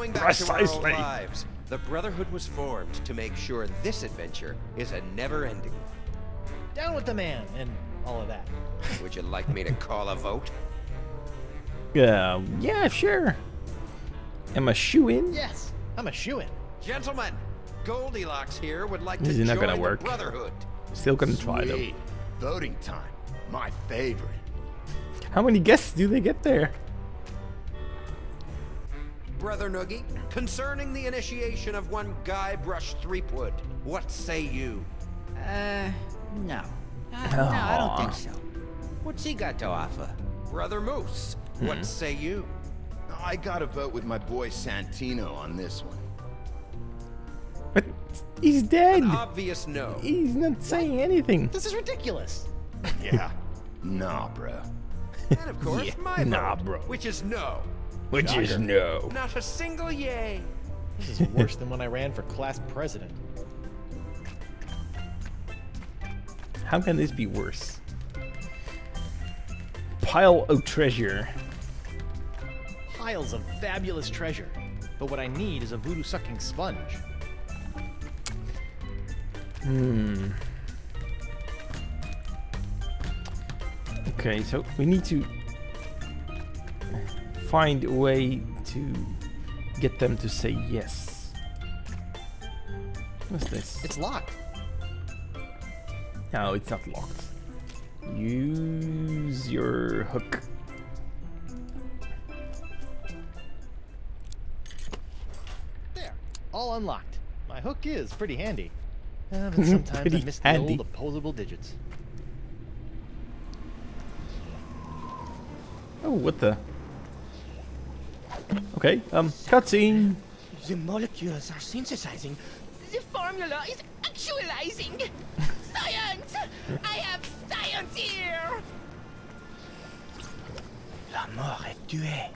Going back to our old Precisely. lives, the Brotherhood was formed to make sure this adventure is a never-ending. one. Down with the man and all of that. Would you like me to call a vote? Uh, yeah, sure. Am I shoe in? Yes, I'm a shoo-in. Gentlemen, Goldilocks here would like This to is not gonna the work. Brotherhood. Still gonna try though. Voting time. My favorite. How many guests do they get there? Brother Noogie, concerning the initiation of one Guybrush Threepwood, what say you? Uh, no. Uh, no, I don't think so. What's he got to offer? Brother Moose, Hmm. what say you? I gotta vote with my boy Santino on this one. But he's dead. An obvious no. He's not saying anything. This is ridiculous. Yeah. nah, bro. And of course, Yeah, my nah, vote, bro. which is no. Which is no. Not a single yay. This is worse than when I ran for class president. How can this be worse? Pile of treasure. Piles of fabulous treasure. But what I need is a voodoo sucking sponge. Hmm. Okay, so we need to find a way to get them to say yes. What's this? It's locked. No, it's not locked. Use your hook. There. All unlocked. My hook is pretty handy. Uh, but sometimes I miss handy. the old opposable digits. Oh, what the? Okay, um, cutscene. The molecules are synthesizing. The formula is actualizing! Science! I have science here! La mort est tuée.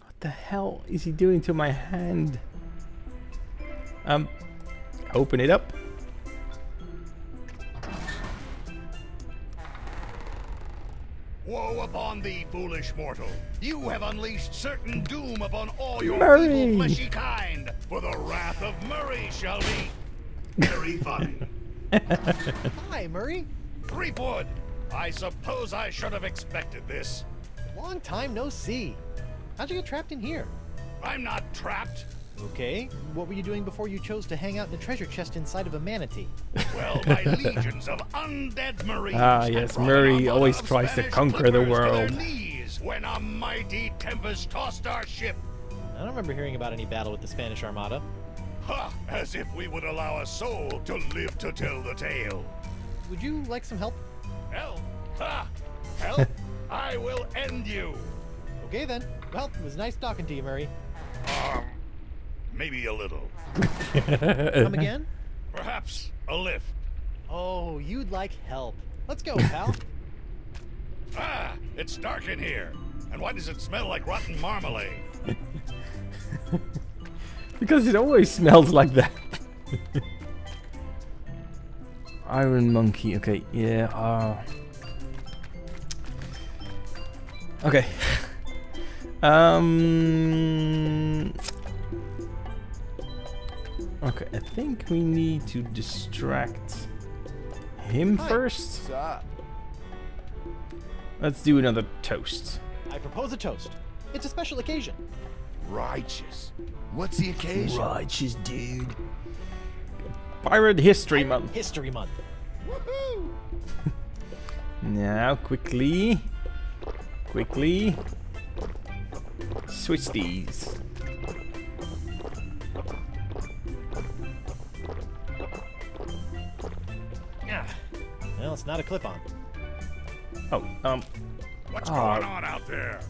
What the hell is he doing to my hand? Um, open it up. Woe upon thee, foolish mortal! You have unleashed certain doom upon all your Murray. evil fleshy kind, for the wrath of Murray shall be very funny. Hi, Murray. Threepwood, I suppose I should have expected this. Long time no see. How'd you get trapped in here? I'm not trapped. Okay. What were you doing before you chose to hang out in the treasure chest inside of a manatee? Well, my legions of undead Marines. Ah, yes, Murray always of tries to conquer the clippers to their world. When a mighty tempest tossed our ship. I don't remember hearing about any battle with the Spanish Armada. Ha! As if we would allow a soul to live to tell the tale. Would you like some help? Help! Ha! Help! I will end you! Okay then. Well, it was nice talking to you, Murray. Um, maybe a little. Come again? Perhaps a lift. Oh, you'd like help. Let's go, pal. Ah! It's dark in here. And why does it smell like rotten marmalade? Because it always smells like that. Iron monkey. Okay, yeah. Uh... Okay. um. Okay, I think we need to distract him Hi. first. Let's do another toast. I propose a toast. It's a special occasion. Righteous. What's the occasion? Righteous dude. Pirate History Month. History Month. Now, quickly, quickly, switch these. It's not a clip-on. Oh, um, What's Ah. going on out there?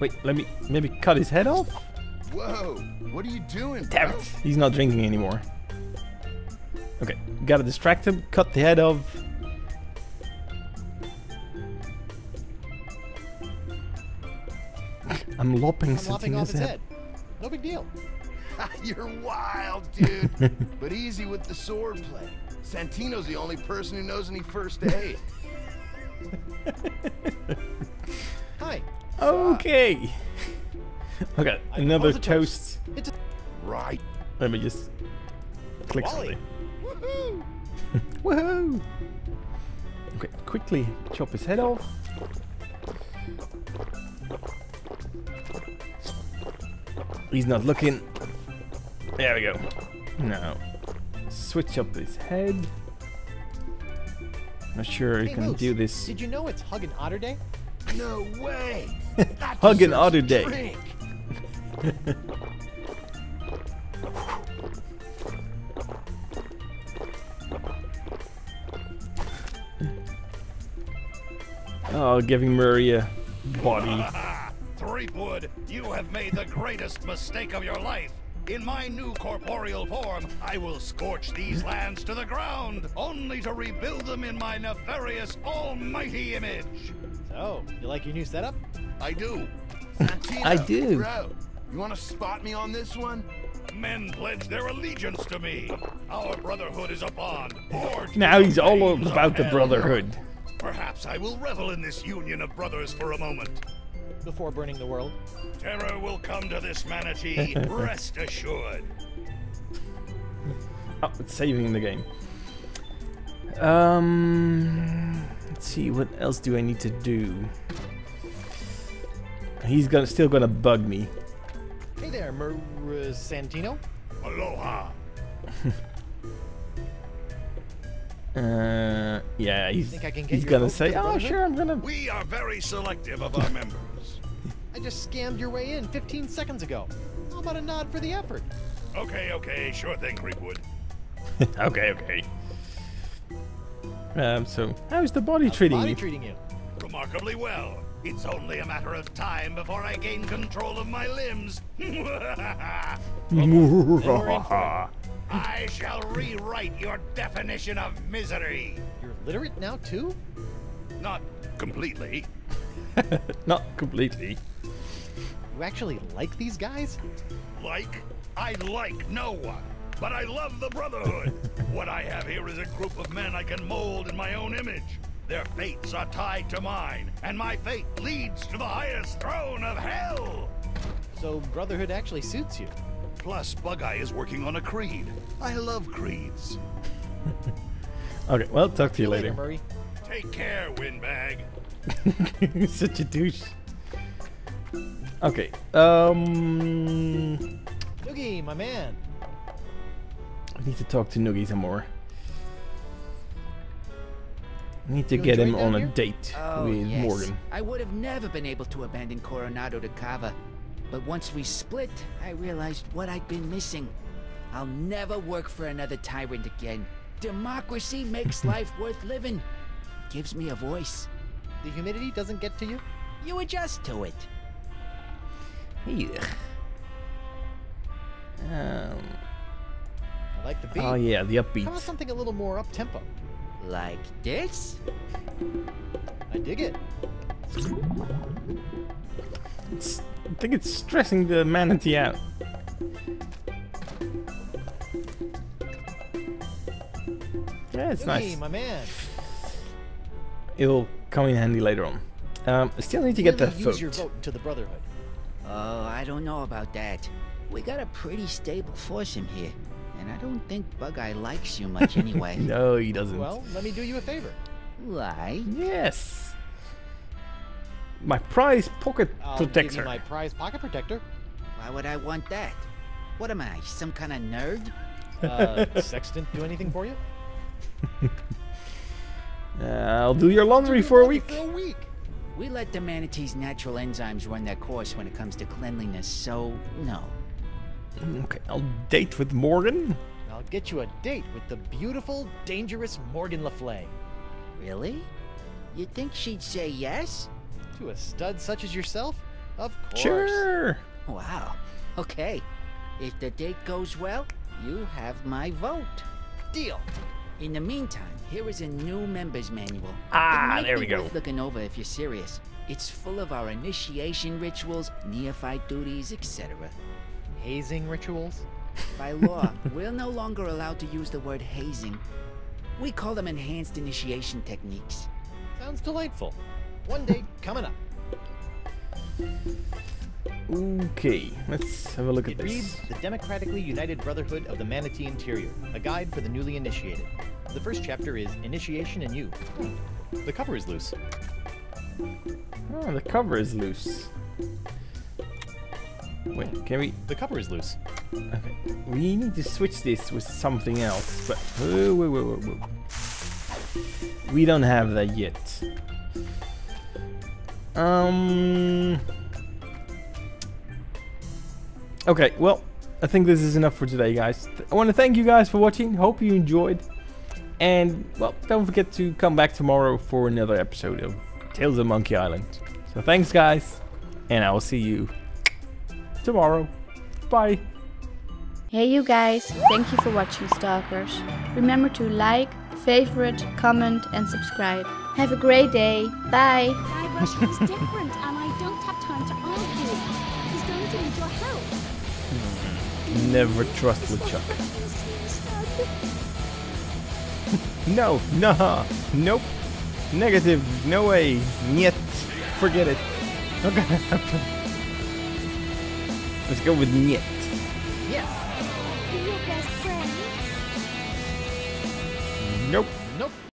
wait, let me maybe cut his head off? Whoa! What are you doing, Damn it, he's not drinking anymore. Okay, gotta distract him, cut the head off. I'm lopping I'm something lopping off his his head. head. No big deal. You're wild, dude. but easy with the sword play. Santino's the only person who knows any first aid. Hi. Okay. Okay, I another propose toast. toast. It's a Right. Let me just click Wally. something. Woohoo! Okay, quickly chop his head off. He's not looking. There we go. Now, switch up his head. Not sure you Hey, can Moose, do this. Did you know it's Hug and Otter Day? No way. That Hug and Otter Day. Oh, giving Murray a body. Ah, Threepwood, you have made the greatest mistake of your life. In my new corporeal form, I will scorch these lands to the ground, only to rebuild them in my nefarious almighty image. So, you like your new setup? I do. Santino, I do. Bro, you want to spot me on this one? Men pledge their allegiance to me. Our brotherhood is a bond. Now he's all about the brotherhood. Perhaps I will revel in this union of brothers for a moment. Before burning the world? Terror will come to this manatee, rest assured. Oh, it's saving the game. Um, let's see. What else do I need to do? He's gonna still gonna bug me. Hey there, Mer uh, Santino. Aloha. Uh, yeah, he's, think I can get he's gonna say, the "Oh, Brotherhood?" sure, I'm gonna." We are very selective of our members. I just scammed your way in 15 seconds ago. How about a nod for the effort? Okay, okay, sure thing, Threepwood. okay, okay. Um, so how's the body How's the treating body you? treating you? Remarkably well. It's only a matter of time before I gain control of my limbs. I shall rewrite your definition of misery. You're literate now too? Not completely. Not completely. You actually like these guys? Like, I like no one. But I love the Brotherhood. what I have here is a group of men I can mold in my own image. Their fates are tied to mine, and my fate leads to the highest throne of hell. So Brotherhood actually suits you. Plus, Bug Eye is working on a creed. I love creeds. Okay, well, talk to you later. Murray. Take care, Windbag. Such a douche. Okay. Um, Noogie, my man. I need to talk to Noogie some more. I need to You get him it down on a date Oh, with yes. Morgan. I would have never been able to abandon Coronado De Cava. But once we split, I realized what I'd been missing. I'll never work for another tyrant again. Democracy makes life worth living. Gives me a voice. The humidity doesn't get to you? You adjust to it. Hey. Um, I like the beat. oh yeah, the How about upbeat. something a little more up tempo? Like this? I dig it. It's, I think it's stressing the manatee out. Yeah, it's Noogie, nice. my man. It'll come in handy later on. Um, I still need to get Really that use vote. your vote into the Brotherhood. Oh, I don't know about that. We got a pretty stable force in here. And I don't think Bug Eye likes you much anyway. No, he doesn't. Well, let me do you a favor. Why? yes. My prize pocket I'll give protector. you my prize pocket protector. Why would I want that? What am I, some kind of nerd? Uh, Sextant do anything for you? Uh, I'll do your laundry for a Laundry week. For a week. We let the manatee's natural enzymes run their course when it comes to cleanliness, so no. Okay, I'll date with Morgan. I'll get you a date with the beautiful, dangerous Morgan LeFlay. Really? You think she'd say yes? To a stud such as yourself? Of course. Sure. Wow. Okay. If the date goes well, you have my vote. Deal. In the meantime, here is a new member's manual. Ah, it there we go. Worth looking over if you're serious. It's full of our initiation rituals, neophyte duties, etc. Hazing rituals? By law, we're no longer allowed to use the word hazing. We call them enhanced initiation techniques. Sounds delightful. One day coming up. Okay, let's have a look at It this. reads The Democratically United Brotherhood of the Manatee Interior, a guide for the newly initiated. The first chapter is Initiation in You. The cover is loose. Oh, the cover is loose. Wait, can we? The cover is loose. Okay, we need to switch this with something else. But whoa, whoa, whoa, whoa. we don't have that yet. Um. Okay, well, I think this is enough for today, guys. I want to thank you guys for watching. Hope you enjoyed. And, well, don't forget to come back tomorrow for another episode of Tales of Monkey Island. So thanks, guys. And I will see you tomorrow. Bye. Hey you guys, thank you for watching Stalkers. Remember to like, favorite, comment and subscribe. Have a great day. Bye. Guybrush is different, and I don't have time to argue. He's going to need your help. Hmm. Never trust Woodchuck. He's No, nah, nope. Negative, no way. Niet. Forget it. Not gonna happen. Let's go with niet.